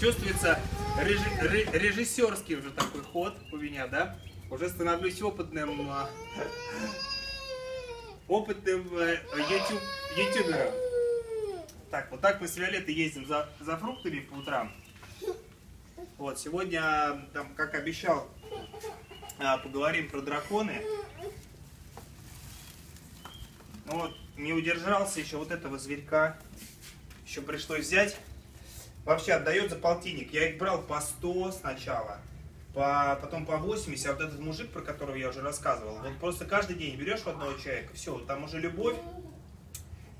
чувствуется режи- ре- режиссерский уже такой ход у меня, да? Уже становлюсь опытным, а, опытным э, ютуб, ютубером. Так, вот так мы с Виолеттой ездим за, за фруктами по утрам. Вот, сегодня, там, как обещал, а, поговорим про драконы. Ну вот, не удержался еще вот этого зверька. Еще пришлось взять. Вообще отдает за полтинник. Я их брал по 100 сначала, по, потом по 80. А вот этот мужик, про которого я уже рассказывал, вот просто каждый день берешь у одного человека, все, там уже любовь,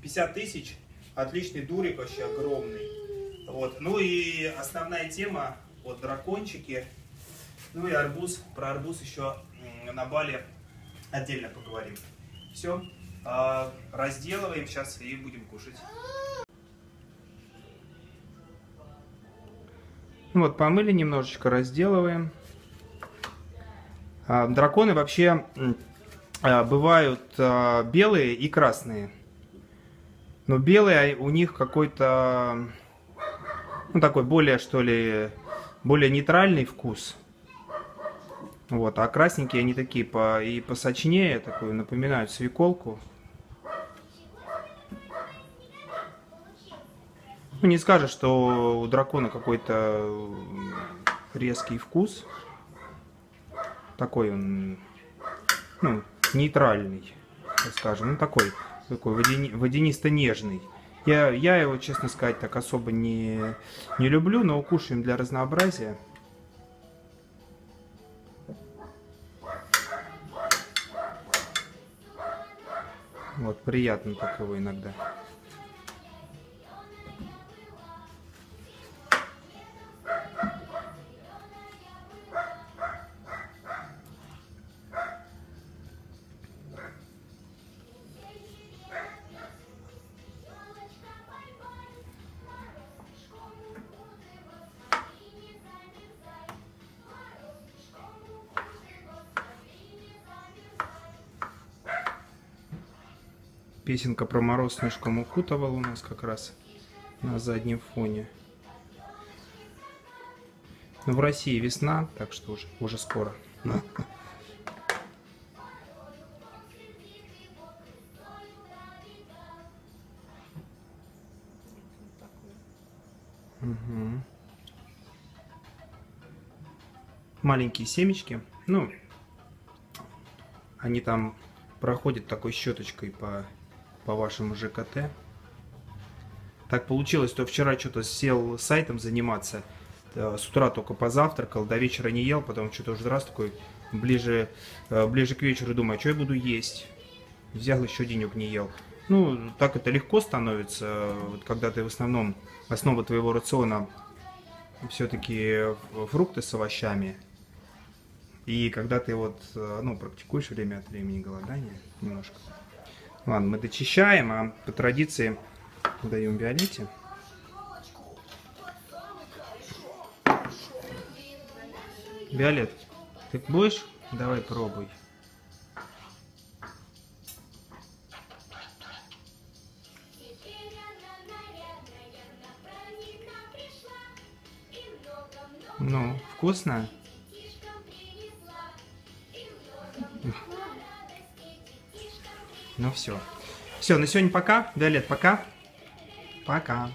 50 тысяч, отличный дурик вообще огромный. Вот. Ну и основная тема, вот дракончики, ну и арбуз. Про арбуз еще на Бали отдельно поговорим. Все, разделываем сейчас и будем кушать. Вот, помыли немножечко, разделываем. А, драконы вообще а, бывают а, белые и красные. Но белые у них какой-то, ну такой более, что ли, более нейтральный вкус. Вот, а красненькие они такие по, и посочнее, такую напоминают свеколку. Ну, не скажешь, что у дракона какой-то резкий вкус. Такой он, ну, нейтральный, скажем. Ну, такой, такой водяни, водянисто-нежный. Я, я его, честно сказать, так особо не, не люблю, но кушаем для разнообразия. Вот, приятно так его иногда. Песенка про мороз снежком укутывал у нас как раз на заднем фоне. Но в России весна, так что уже, уже скоро. Маленькие семечки. Ну, они там проходят такой щеточкой по, по вашему ЖКТ. Так получилось, что вчера что-то сел сайтом заниматься. э, С утра только позавтракал, до вечера не ел, потом что-то уже раз такой ближе, э, ближе к вечеру думаю, а что я буду есть? Взял еще денег не ел. Ну, так это легко становится, вот когда ты в основном, основа твоего рациона все-таки фрукты с овощами. И когда ты вот, э, ну, практикуешь время от времени голодание немножко. Ладно, мы дочищаем, а по традиции даем Виолетте. Виолет, ты будешь? Давай пробуй. Теперь она Ну все. Все, на сегодня пока. Виолет, пока. Пока.